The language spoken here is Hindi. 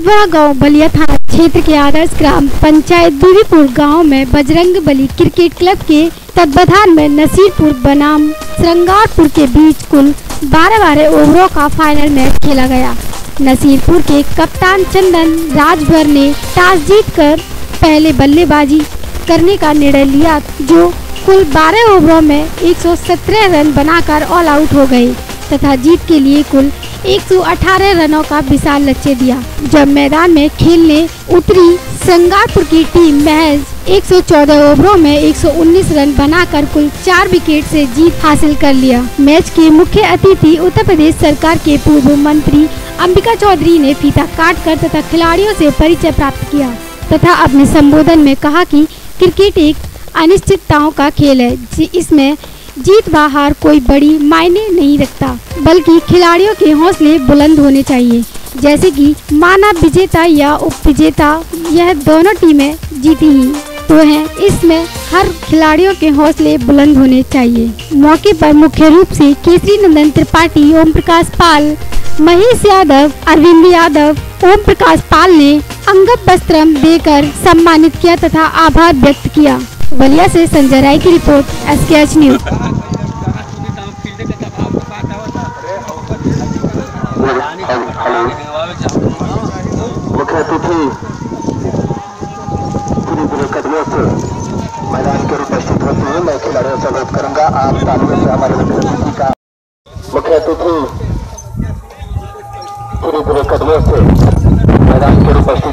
राजवाड़ा गाँव बलिया थाना क्षेत्र के आदर्श ग्राम पंचायत बीवीपुर गाँव में बजरंग बली क्रिकेट क्लब के तत्वाधान में नसीरपुर बनाम श्रृंगारपुर के बीच कुल 12-12 ओवरों का फाइनल मैच खेला गया। नसीरपुर के कप्तान चंदन राजभर ने टॉस जीतकर पहले बल्लेबाजी करने का निर्णय लिया, जो कुल 12 ओवरों में 117 रन बनाकर ऑल आउट हो गए। तथा जीत के लिए कुल 118 रनों का विशाल लक्ष्य दिया। जब मैदान में खेलने उतरी संगारपुर की टीम महज 114 ओवरों में 119 रन बनाकर कुल चार विकेट से जीत हासिल कर लिया। मैच के मुख्य अतिथि उत्तर प्रदेश सरकार के पूर्व मंत्री अंबिका चौधरी ने फीता काट कर तथा खिलाड़ियों से परिचय प्राप्त किया तथा अपने संबोधन में कहा कि क्रिकेट एक अनिश्चितताओं का खेल है इसमें जीत व हार कोई बड़ी मायने नहीं रखता, बल्कि खिलाड़ियों के हौसले बुलंद होने चाहिए। जैसे कि माना विजेता या उप विजेता यह दोनों टीमें जीती ही। तो हैं, इसमें हर खिलाड़ियों के हौसले बुलंद होने चाहिए। मौके पर मुख्य रूप से केसरी नंदन त्रिपाठी ओम प्रकाश पाल, महेश यादव, अरविंद यादव ओम प्रकाश पाल ने अंगद वस्त्रम देकर सम्मानित किया तथा आभार व्यक्त किया। बलिया से संजय राय की report S K H news मुख्य अतिथि पूरी पूरी कदमों से मैदान के उपस्थित होते हैं, मैं खिलाड़ियों से अनुरोध करूँगा, आप तालियों से हमारे मुख्य अतिथि का मुख्य अतिथि पूरी से मैदान के उपस्थित